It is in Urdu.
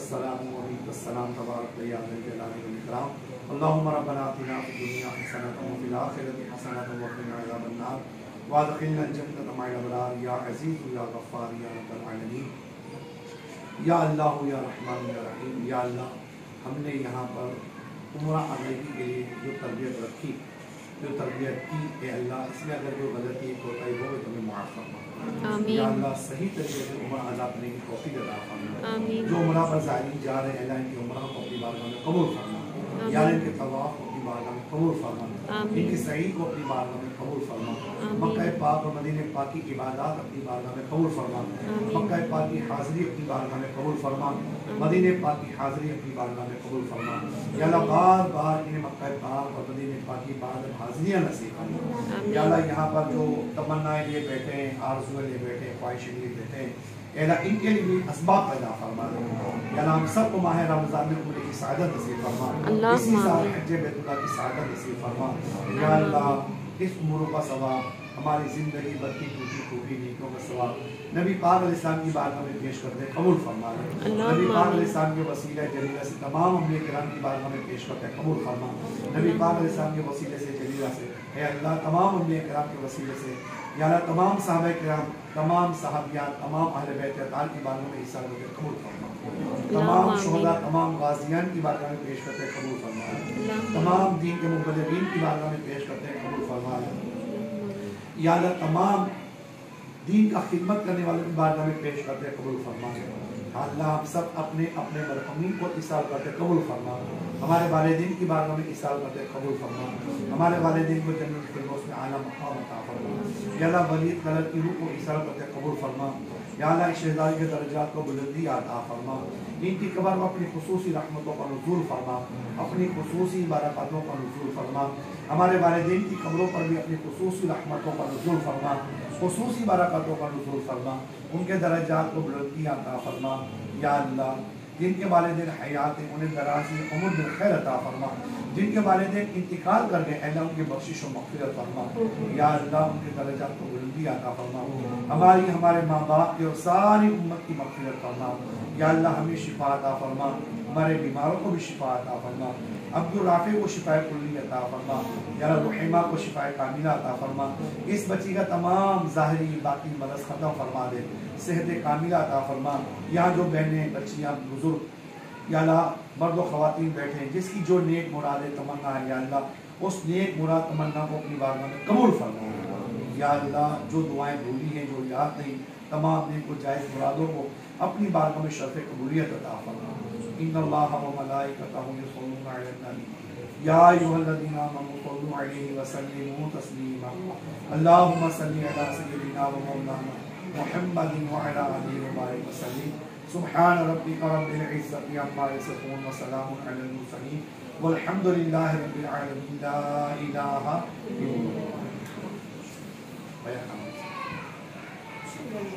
السلام وعليك السلام تبارك يا ذا الجلال والإكرام اللهم ربنا آتنا في الدنيا حسنة وفي الآخرة حسنة وقنا عذاب النار. وادخلنا الجنة مع الأبرار يا عزيز يا غفار يا رب العالمين یا اللہ، یا رحمان، یا رحیم. یا اللہ، ہم نے یہاں پر عمرہ ادائیگی کے لیے جو تربیت رکھی، جو تربیت کی، اے اللہ، اس میں اگر کوئی غلطی کوتاہی ہو تو ہمیں معاف فرما۔ یا اللہ صحیح طریقے سے عمرہ ادا کرنے کی توفیق عطا فرما آمین۔ جو عمرہ پر زائرین جا رہے ہیں اللہ ان کی عمرہ کو اپنی بارگاہ میں قبول فرما یا ان کے طواف کو اپنی بارگاہ میں قبول فرما۔ ان کی صحیح کو اپنی بارگاہ میں قبول فرما پاک اور مدینہ پاک کی عبادات اپنی بارگاہ میں قبول فرما۔ مکہ پاک کی حاضری اپنی بارگاہ میں قبول فرما مدینہ پاک کی حاضری اپنی بارگاہ میں قبول فرما یا اللہ بار بار انہیں مکہ پاک اور مدینہ پاک کی بار حاضریاں نصیب فرما آمین۔ یا اللہ یہاں پر جو تمنائیں لیے بیٹھے ہیں آرزویں لیے بیٹھے ہیں خواہشیں لیے بیٹھے ہیں اللہ ان کے لیے اسباب پیدا فرما یا ہم سب کو ماہ رمضان میں عمر کی سعادت نصیب فرما اسی سال۔ حج بیت اللہ کی سعادت نصیب فرما یا اللہ اس عمروں کا ثواب ہماری زندگی بڑھتی ٹوٹی ٹوٹی نیکوں کا ثواب نبی پاک علیہ السلام کی بارگاہ میں پیش کرتے ہیں قبول فرما دے نبی پاک۔ علیہ السلام کے وسیلہ جلیلہ سے تمام انبیاء کرام کی بارگاہ میں پیش کرتے ہیں قبول فرما نبی پاک علیہ السلام کے وسیلے سے جلیلہ سے اے اللہ تمام انبیاء کرام کے وسیلے سے یا اللہ تمام صحابہ کرام تمام صحابیات تمام اہل بیت اطہار کی بارگاہ میں حصہ لیتے قبول فرما تمام۔ شہداء تمام غازیان کی بارگاہ میں پیش کرتے ہیں قبول فرما تمام دین کے مبلغین کی بارگاہ میں پیش کرتے ہیں قبول فرما یا اللہ تمام دین کا خدمت کرنے والوں کی بارگاہ میں پیش کرتے ہیں، قبول فرما اللہ، ہم سب اپنے اپنے مرحومین کو اصال کرتے ہیں، قبول فرما ہمارے والدین کی بارگاہ میں اصال کرتے ہیں، قبول فرما ہمارے والدین کو جنت الفردوس میں اعلیٰ مقام عطا فرما یا اللہ، ولید کلر کی روح کو اصال کرتے ہیں، قبول فرما یا اللہ شہزادی کے درجات کو بلندی عطا فرما ان کی قبر میں اپنی خصوصی رحمتوں کا نزول فرما اپنی خصوصی برکاتوں کا نزول فرما ہمارے والدین کی قبروں پر بھی اپنی خصوصی رحمتوں کا نزول فرما خصوصی برکاتوں کا نزول فرما، ان کے درجات کو بلندی عطا فرما، یا اللہ، جن کے والدین حیات ہیں، انہیں درازی عمر بالخیر عطا فرما۔ جن کے والدین انتقال کر گئے، اللہ ان کی بخشش و مغفرت فرما۔ یا اللہ، ان کے درجات کو بلندی عطا فرما۔ ہماری، ہمارے ماں باپ کی اور ساری امت کی مغفرت فرما۔ یا اللہ، ہمیں شفا عطا فرما۔ ہمارے بیماروں کو بھی شفا عطا فرما۔ عبد الرافع کو شفا کلی عطا فرما، یا اللہ کو شفا کاملہ عطا فرما۔ اس بچی کا تمام ظاہری باقی مرض ختم فرما دے، صحت کاملہ عطا فرما۔ یہاں جو بہنیں، بچیاں، بزرگ، یا اللہ مرد و خواتین بیٹھے ہیں، جس کی جو نیک مراد تمنا ہے، یا اللہ، اس نیک مراد تمنا کو اپنی بارگاہ میں قبول فرما۔ یا اللہ، جو دعائیں بھولی ہیں، جو یاد نہیں، تمام نیک و جائز مرادوں کو اپنی بارگاہ میں شرف قبولیت عطا فرما۔ إن اللہ و ملائکتہ یصلون علی النبی یا ایھا الذین آمنوا صلوا علیہ وسلموا تسلیما اللهم صل علی سیدنا و مولانا محمد وعلى آله وبارك وسلم. سبحان ربك رب العزة عما يصفون وسلام على المرسلين. والحمد لله رب العالمين. لا إله إلا الله.